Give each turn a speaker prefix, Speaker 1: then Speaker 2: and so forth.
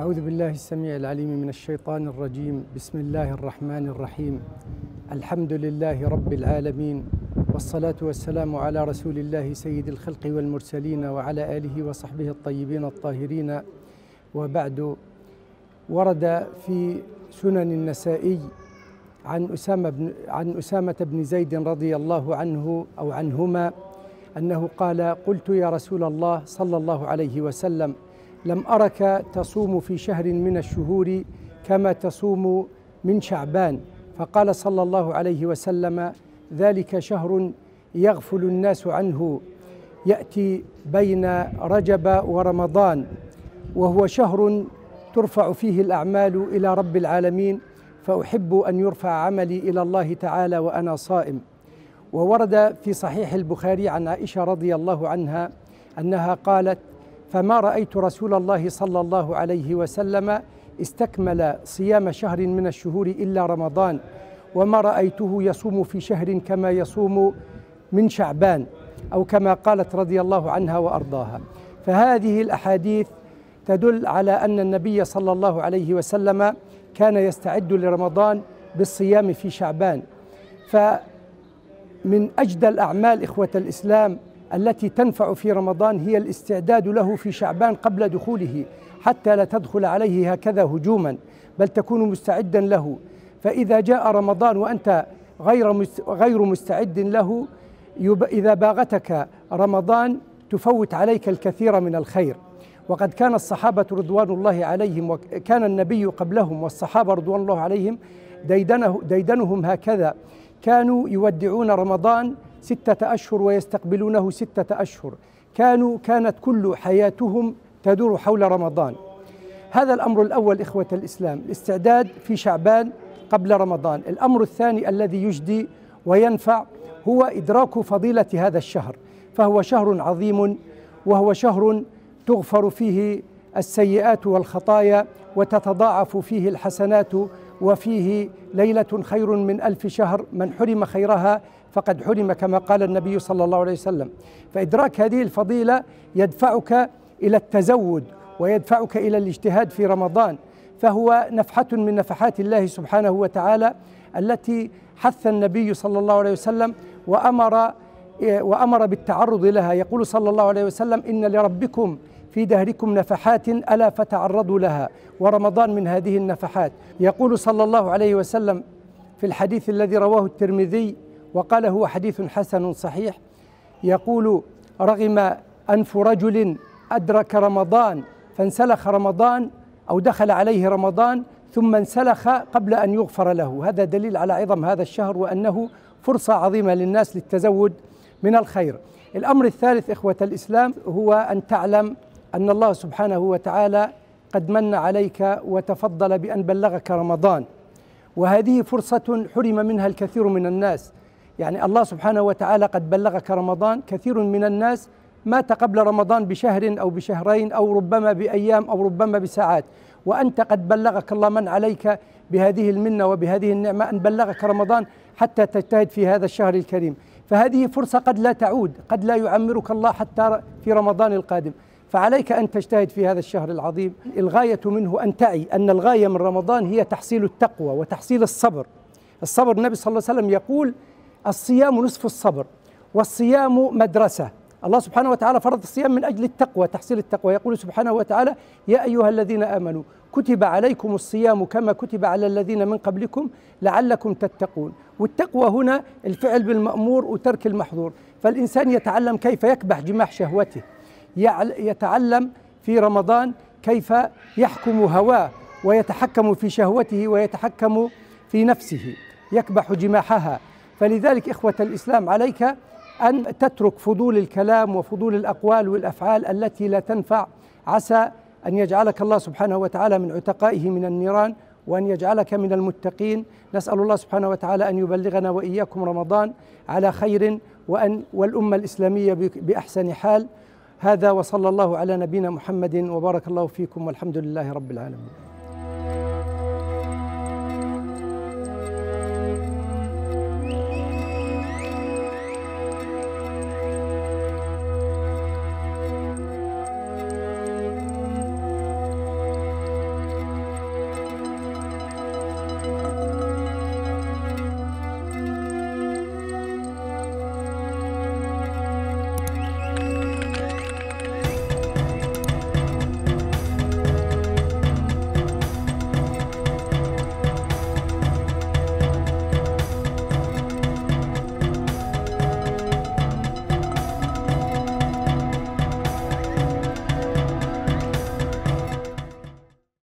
Speaker 1: أعوذ بالله السميع العليم من الشيطان الرجيم. بسم الله الرحمن الرحيم. الحمد لله رب العالمين والصلاة والسلام على رسول الله سيد الخلق والمرسلين وعلى آله وصحبه الطيبين الطاهرين. وبعد ورد في سنن النسائي عن أسامة بن عن أسامة بن زيد رضي الله عنه أو عنهما أنه قال قلت يا رسول الله صلى الله عليه وسلم لم أرك تصوم في شهر من الشهور كما تصوم من شعبان. فقال صلى الله عليه وسلم ذلك شهر يغفل الناس عنه. يأتي بين رجب ورمضان وهو شهر ترفع فيه الأعمال إلى رب العالمين فأحب أن يرفع عملي إلى الله تعالى وأنا صائم. وورد في صحيح البخاري عن عائشة رضي الله عنها أنها قالت فما رأيت رسول الله صلى الله عليه وسلم استكمل صيام شهر من الشهور إلا رمضان وما رأيته يصوم في شهر كما يصوم من شعبان أو كما قالت رضي الله عنها وأرضاها. فهذه الأحاديث تدل على أن النبي صلى الله عليه وسلم كان يستعد لرمضان بالصيام في شعبان. فمن أجدى الأعمال إخوة الإسلام التي تنفع في رمضان هي الاستعداد له في شعبان قبل دخوله حتى لا تدخل عليه هكذا هجوما بل تكون مستعدا له. فإذا جاء رمضان وأنت غير غير مستعد له إذا باغتك رمضان تفوت عليك الكثير من الخير. وقد كان الصحابة رضوان الله عليهم وكان النبي قبلهم والصحابة رضوان الله عليهم ديدنه ديدنهم هكذا. كانوا يودعون رمضان ستة أشهر ويستقبلونه ستة أشهر. كانوا كانت كل حياتهم تدور حول رمضان. هذا الأمر الأول إخوة الإسلام. الاستعداد في شعبان قبل رمضان. الأمر الثاني الذي يجدي وينفع هو إدراك فضيلة هذا الشهر فهو شهر عظيم وهو شهر تغفر فيه السيئات والخطايا وتتضاعف فيه الحسنات وفيه ليلة خير من ألف شهر من حرم خيرها فقد حرم كما قال النبي صلى الله عليه وسلم. فإدراك هذه الفضيلة يدفعك إلى التزود ويدفعك إلى الاجتهاد في رمضان فهو نفحة من نفحات الله سبحانه وتعالى التي حث النبي صلى الله عليه وسلم وأمر وأمر بالتعرض لها. يقول صلى الله عليه وسلم إن لربكم في دهركم نفحات ألا فتعرضوا لها ورمضان من هذه النفحات. يقول صلى الله عليه وسلم في الحديث الذي رواه الترمذي وقال هو حديث حسن صحيح يقول رغم أنف رجل أدرك رمضان فانسلخ رمضان أو دخل عليه رمضان ثم انسلخ قبل أن يغفر له. هذا دليل على عظم هذا الشهر وأنه فرصة عظيمة للناس للتزود من الخير. الأمر الثالث إخوة الإسلام هو أن تعلم أن الله سبحانه وتعالى قد من عليك وتفضل بأن بلغك رمضان. وهذه فرصة حرم منها الكثير من الناس. يعني الله سبحانه وتعالى قد بلغك رمضان كثير من الناس مات قبل رمضان بشهر أو بشهرين أو ربما بأيام أو ربما بساعات. وأنت قد بلغك الله من عليك بهذه المنة وبهذه النعمة أن بلغك رمضان حتى تجتهد في هذا الشهر الكريم. فهذه فرصة قد لا تعود قد لا يعمرك الله حتى في رمضان القادم. فعليك أن تجتهد في هذا الشهر العظيم. الغاية منه أن تعي أن الغاية من رمضان هي تحصيل التقوى وتحصيل الصبر. الصبر النبي صلى الله عليه وسلم يقول الصيام نصف الصبر والصيام مدرسة. الله سبحانه وتعالى فرض الصيام من أجل التقوى تحصيل التقوى. يقول سبحانه وتعالى يا أيها الذين آمنوا كتب عليكم الصيام كما كتب على الذين من قبلكم لعلكم تتقون. والتقوى هنا الفعل بالمأمور وترك المحظور. فالإنسان يتعلم كيف يكبح جماح شهوته. يتعلم في رمضان كيف يحكم هواه ويتحكم في شهوته ويتحكم في نفسه يكبح جماحها. فلذلك إخوة الإسلام عليك أن تترك فضول الكلام وفضول الأقوال والأفعال التي لا تنفع. عسى أن يجعلك الله سبحانه وتعالى من عتقائه من النيران وأن يجعلك من المتقين. نسأل الله سبحانه وتعالى أن يبلغنا وإياكم رمضان على خير وأن والأمة الإسلامية بأحسن حال. هذا وصلى الله على نبينا محمد وبارك الله فيكم والحمد لله رب العالمين.